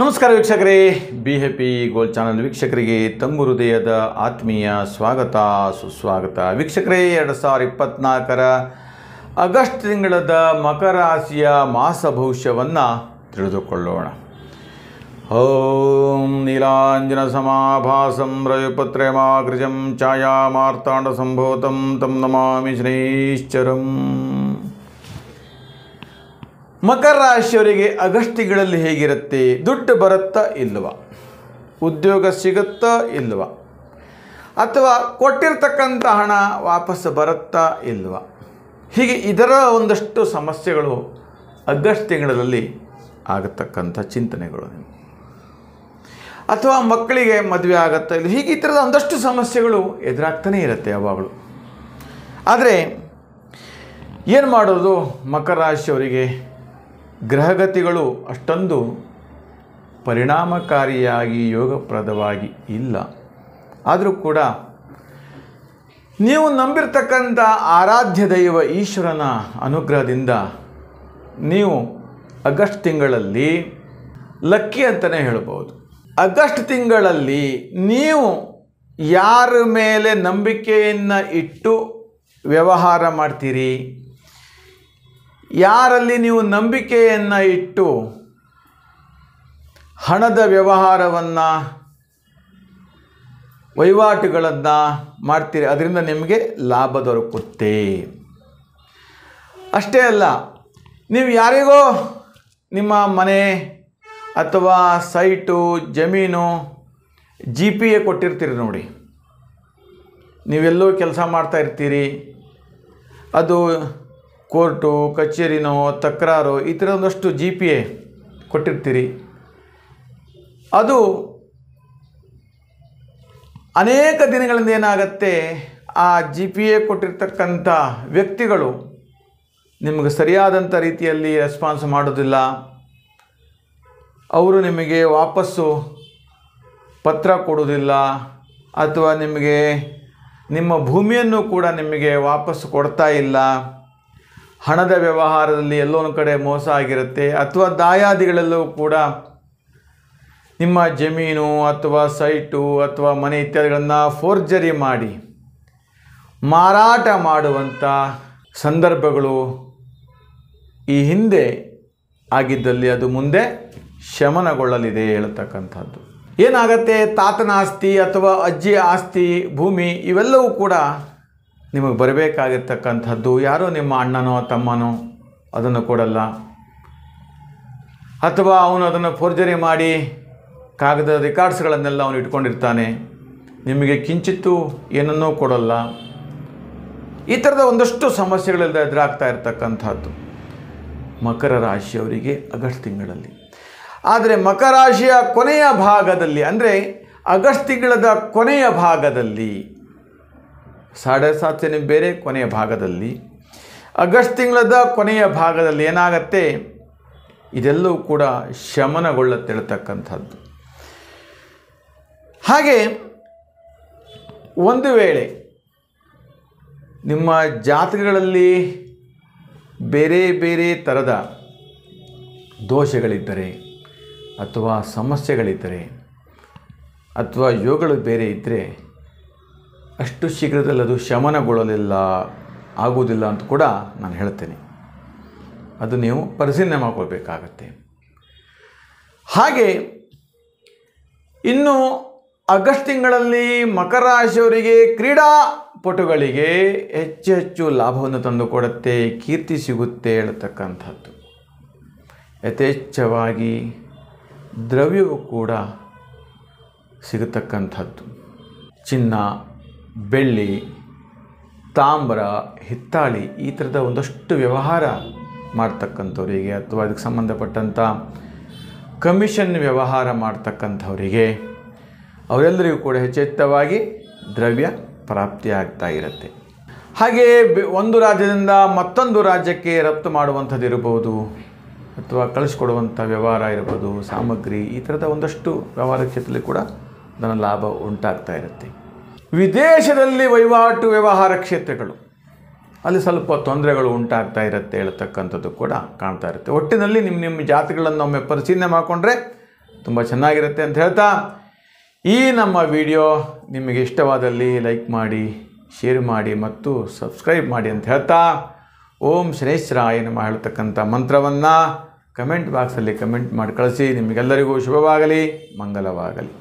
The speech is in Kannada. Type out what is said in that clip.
ನಮಸ್ಕಾರ ವೀಕ್ಷಕರೇ. ಬಿ ಹೆಪಿ ಗೋಲ್ಡ್ ಚಾನಲ್ ವೀಕ್ಷಕರಿಗೆ ತಮ್ಮ ಹೃದಯದ ಆತ್ಮೀಯ ಸ್ವಾಗತ, ಸುಸ್ವಾಗತ. ವೀಕ್ಷಕರೇ, ಎರಡು ಸಾವಿರ ಇಪ್ಪತ್ತ್ನಾಲ್ಕರ ಆಗಸ್ಟ್ ತಿಂಗಳದ ಮಕರ ರಾಶಿಯ ಮಾಸ ಭವಿಷ್ಯವನ್ನು ತಿಳಿದುಕೊಳ್ಳೋಣ. ಓಂ ನೀಲಾಂಜನ ಸಮಾಭಾಸಂ ರವಿಪತ್ರೇಮಾಗ್ರಜಂ ಛಾಯಾಮಾರ್ತಾಂಡ ಸಂಭೂತಂ ತಂ ನಮಾಮಿ ಶ್ರೀಶ್ಚರಂ. ಮಕರ ರಾಶಿಯವರಿಗೆ ಆಗಸ್ಟ್ ಹೇಗಿರುತ್ತೆ? ದುಡ್ಡು ಬರುತ್ತಾ ಇಲ್ವ? ಉದ್ಯೋಗ ಸಿಗುತ್ತಾ ಇಲ್ವ? ಅಥವಾ ಕೊಟ್ಟಿರ್ತಕ್ಕಂಥ ಹಣ ವಾಪಸ್ ಬರುತ್ತಾ ಇಲ್ವ? ಹೀಗೆ ಇದರ ಒಂದಷ್ಟು ಸಮಸ್ಯೆಗಳು ಆಗಸ್ಟ್ ತಿಂಗಳಲ್ಲಿ ಆಗತಕ್ಕಂಥ ಚಿಂತನೆಗಳು ಅಥವಾ ಮಕ್ಕಳಿಗೆ ಮದುವೆ ಆಗುತ್ತಾ ಇಲ್ಲ ಹೀಗೆ ಈ ಥರದ ಒಂದಷ್ಟು ಸಮಸ್ಯೆಗಳು ಎದುರಾಗ್ತಾನೇ ಇರುತ್ತೆ ಯಾವಾಗಲೂ. ಆದರೆ ಏನು ಮಾಡೋದು ಮಕರ ರಾಶಿಯವರಿಗೆ? ಗ್ರಹಗತಿಗಳು ಅಷ್ಟೊಂದು ಪರಿಣಾಮಕಾರಿಯಾಗಿ ಯೋಗಪ್ರದವಾಗಿ ಇಲ್ಲ. ಆದರೂ ಕೂಡ ನೀವು ನಂಬಿರ್ತಕ್ಕಂಥ ಆರಾಧ್ಯ ದೈವ ಈಶ್ವರನ ಅನುಗ್ರಹದಿಂದ ನೀವು ಆಗಸ್ಟ್ ತಿಂಗಳಲ್ಲಿ ಲಕ್ಕಿ ಅಂತಲೇ ಹೇಳ್ಬೋದು. ಆಗಸ್ಟ್ ತಿಂಗಳಲ್ಲಿ ನೀವು ಯಾರ ಮೇಲೆ ನಂಬಿಕೆಯನ್ನು ಇಟ್ಟು ವ್ಯವಹಾರ ಮಾಡ್ತೀರಿ? ಯಾರಲ್ಲಿ ನೀವು ನಂಬಿಕೆಯನ್ನು ಇಟ್ಟು ಹಣದ ವ್ಯವಹಾರವನ್ನು, ವಹಿವಾಟುಗಳನ್ನು ಮಾಡ್ತೀರಿ, ಅದರಿಂದ ನಿಮಗೆ ಲಾಭ ದೊರಕುತ್ತೆ. ಅಷ್ಟೇ ಅಲ್ಲ, ನೀವು ಯಾರಿಗೋ ನಿಮ್ಮ ಮನೆ ಅಥವಾ ಸೈಟು, ಜಮೀನು, ಜಿ ಪಿ ಎ ಕೊಟ್ಟಿರ್ತೀರಿ ನೋಡಿ. ನೀವೆಲ್ಲೋ ಕೆಲಸ ಮಾಡ್ತಾ ಇರ್ತೀರಿ. ಅದು ಕೋರ್ಟು, ಕಚೇರಿನೋ, ತಕರಾರು, ಈ ಥರ ಒಂದಷ್ಟು ಜಿ ಪಿ ಎ ಕೊಟ್ಟಿರ್ತೀರಿ. ಅದು ಅನೇಕ ದಿನಗಳಿಂದ ಏನಾಗತ್ತೆ, ಆ ಜಿ ಪಿ ಎ ಕೊಟ್ಟಿರ್ತಕ್ಕಂಥ ವ್ಯಕ್ತಿಗಳು ನಿಮಗೆ ಸರಿಯಾದಂಥ ರೀತಿಯಲ್ಲಿ ರೆಸ್ಪಾನ್ಸ್ ಮಾಡೋದಿಲ್ಲ. ಅವರು ನಿಮಗೆ ವಾಪಸ್ಸು ಪತ್ರ ಕೊಡೋದಿಲ್ಲ ಅಥವಾ ನಿಮಗೆ ನಿಮ್ಮ ಭೂಮಿಯನ್ನು ಕೂಡ ನಿಮಗೆ ವಾಪಸ್ಸು ಕೊಡ್ತಾ ಇಲ್ಲ. ಹಣದ ವ್ಯವಹಾರದಲ್ಲಿ ಎಲ್ಲೋ ಕಡೆ ಮೋಸ ಆಗಿರುತ್ತೆ, ಅಥವಾ ದಾಯಾದಿಗಳಲ್ಲೂ ಕೂಡ ನಿಮ್ಮ ಜಮೀನು ಅಥವಾ ಸೈಟು ಅಥವಾ ಮನೆ ಇತ್ಯಾದಿಗಳನ್ನು ಫೋರ್ಜರಿ ಮಾಡಿ ಮಾರಾಟ ಮಾಡುವಂಥ ಸಂದರ್ಭಗಳು ಈ ಹಿಂದೆ ಆಗಿದ್ದಲ್ಲಿ ಅದು ಮುಂದೆ ಶಮನಗೊಳ್ಳಲಿದೆ ಹೇಳ್ತಕ್ಕಂಥದ್ದು. ಏನಾಗತ್ತೆ? ತಾತನ ಆಸ್ತಿ ಅಥವಾ ಅಜ್ಜಿ ಆಸ್ತಿ, ಭೂಮಿ ಇವೆಲ್ಲವೂ ಕೂಡ ನಿಮಗೆ ಬರಬೇಕಾಗಿರ್ತಕ್ಕಂಥದ್ದು ಯಾರೋ ನಿಮ್ಮ ಅಣ್ಣನೋ ತಮ್ಮನೋ ಅದನ್ನು ಕೊಡಲ್ಲ. ಅಥವಾ ಅವನು ಅದನ್ನು ಫೋರ್ಜರಿ ಮಾಡಿ ಕಾಗದ ರೆಕಾರ್ಡ್ಸ್ಗಳನ್ನೆಲ್ಲ ಅವನು ಇಟ್ಕೊಂಡಿರ್ತಾನೆ. ನಿಮಗೆ ಕಿಂಚಿತ್ತು ಏನನ್ನೂ ಕೊಡಲ್ಲ. ಈ ಥರದ ಒಂದಷ್ಟು ಸಮಸ್ಯೆಗಳೆಲ್ಲ ಎದುರಾಗ್ತಾ ಇರತಕ್ಕಂಥದ್ದು ಮಕರ ರಾಶಿಯವರಿಗೆ ಆಗಸ್ಟ್ ತಿಂಗಳಲ್ಲಿ. ಆದರೆ ಮಕರ ರಾಶಿಯ ಕೊನೆಯ ಭಾಗದಲ್ಲಿ, ಅಂದರೆ ಆಗಸ್ಟ್ ತಿಂಗಳದ ಕೊನೆಯ ಭಾಗದಲ್ಲಿ ಸಾಡೆ ಸಾತ್ಯನೇ ಬೇರೆ ಕೊನೆಯ ಭಾಗದಲ್ಲಿ. ಆಗಸ್ಟ್ ತಿಂಗಳದ ಕೊನೆಯ ಭಾಗದಲ್ಲಿ ಏನಾಗತ್ತೆ? ಇದೆಲ್ಲವೂ ಕೂಡ ಶಮನಗೊಳ್ಳುತ್ತಿರತಕ್ಕಂಥದ್ದು ಹಾಗೆ ಒಂದು ವೇಳೆ ನಿಮ್ಮ ಜಾತಕಗಳಲ್ಲಿ ಬೇರೆ ಬೇರೆ ಥರದ ದೋಷಗಳಿದ್ದರೆ ಅಥವಾ ಸಮಸ್ಯೆಗಳಿದ್ದರೆ ಅಥವಾ ಯೋಗಗಳು ಬೇರೆ ಇದ್ದರೆ ಅಷ್ಟು ಶೀಘ್ರದಲ್ಲಿ ಅದು ಶಮನಗೊಳ್ಳಲಿಲ್ಲ, ಆಗುವುದಿಲ್ಲ ಅಂತ ಕೂಡ ನಾನು ಹೇಳ್ತೇನೆ. ಅದು ನೀವು ಪರಿಶೀಲನೆ ಮಾಡ್ಕೊಳ್ಬೇಕಾಗತ್ತೆ. ಹಾಗೆ ಇನ್ನು ಆಗಸ್ಟ್ ತಿಂಗಳಲ್ಲಿ ಮಕರ ರಾಶಿಯವರಿಗೆ ಕ್ರೀಡಾಪಟುಗಳಿಗೆ ಹೆಚ್ಚು ಹೆಚ್ಚು ಲಾಭವನ್ನು ತಂದುಕೊಡುತ್ತೆ ಕೀರ್ತಿ ಸಿಗುತ್ತೆ ಹೇಳ್ತಕ್ಕಂಥದ್ದು. ಯಥೇಚ್ಛವಾಗಿ ದ್ರವ್ಯವು ಕೂಡ ಸಿಗತಕ್ಕಂಥದ್ದು. ಚಿನ್ನ ಬೆಳ್ಳಿ, ತಾಮ್ರ, ಹಿತ್ತಾಳಿ ಈ ಥರದ ಒಂದಷ್ಟು ವ್ಯವಹಾರ ಮಾಡ್ತಕ್ಕಂಥವರಿಗೆ ಅಥವಾ ಅದಕ್ಕೆ ಸಂಬಂಧಪಟ್ಟಂಥ ಕಮಿಷನ್ ವ್ಯವಹಾರ ಮಾಡ್ತಕ್ಕಂಥವರಿಗೆ ಅವರೆಲ್ಲರಿಗೂ ಕೂಡ ಹೆಚ್ಚೆತ್ತವಾಗಿ ದ್ರವ್ಯ ಪ್ರಾಪ್ತಿಯಾಗ್ತಾ ಇರುತ್ತೆ. ಹಾಗೆಯೇ ಒಂದು ರಾಜ್ಯದಿಂದ ಮತ್ತೊಂದು ರಾಜ್ಯಕ್ಕೆ ರಫ್ತು ಮಾಡುವಂಥದ್ದು ಅಥವಾ ಕಳಿಸ್ಕೊಡುವಂಥ ವ್ಯವಹಾರ ಇರ್ಬೋದು, ಸಾಮಗ್ರಿ ಈ ಥರದ ಒಂದಷ್ಟು ವ್ಯವಹಾರ ಕ್ಷೇತ್ರದಲ್ಲಿ ಕೂಡ ನನ್ನ ಲಾಭ ಉಂಟಾಗ್ತಾ ಇರುತ್ತೆ. ವಿದೇಶದಲ್ಲಿ ವಹಿವಾಟು ವ್ಯವಹಾರ ಕ್ಷೇತ್ರಗಳು. ಅಲ್ಲಿ ಸ್ವಲ್ಪ ತೊಂದರೆಗಳು ಉಂಟಾಗ್ತಾ ಇರುತ್ತೆ ಹೇಳ್ತಕ್ಕಂಥದ್ದು ಕೂಡ ಕಾಣ್ತಾ ಇರುತ್ತೆ. ಒಟ್ಟಿನಲ್ಲಿ ನಿಮ್ಮ ನಿಮ್ಮ ಜಾತಿಗಳನ್ನು ಒಮ್ಮೆ ಪರಿಶೀಲನೆ ಮಾಡಿಕೊಂಡ್ರೆ ತುಂಬ ಚೆನ್ನಾಗಿರುತ್ತೆ ಅಂತ ಹೇಳ್ತಾ ಈ ನಮ್ಮ ವಿಡಿಯೋ ನಿಮಗೆ ಇಷ್ಟವಾದಲ್ಲಿ ಲೈಕ್ ಮಾಡಿ, ಶೇರ್ ಮಾಡಿ ಮತ್ತು ಸಬ್ಸ್ಕ್ರೈಬ್ ಮಾಡಿ ಅಂತ ಹೇಳ್ತಾ ಓಂ ಶನೇಶ್ವರಾಯ ನಮ ಹೇಳ್ತಕ್ಕಂಥ ಮಂತ್ರವನ್ನು ಕಮೆಂಟ್ ಬಾಕ್ಸಲ್ಲಿ ಕಮೆಂಟ್ ಮಾಡಿ ಕಳಿಸಿ. ನಿಮಗೆಲ್ಲರಿಗೂ ಶುಭವಾಗಲಿ, ಮಂಗಲವಾಗಲಿ.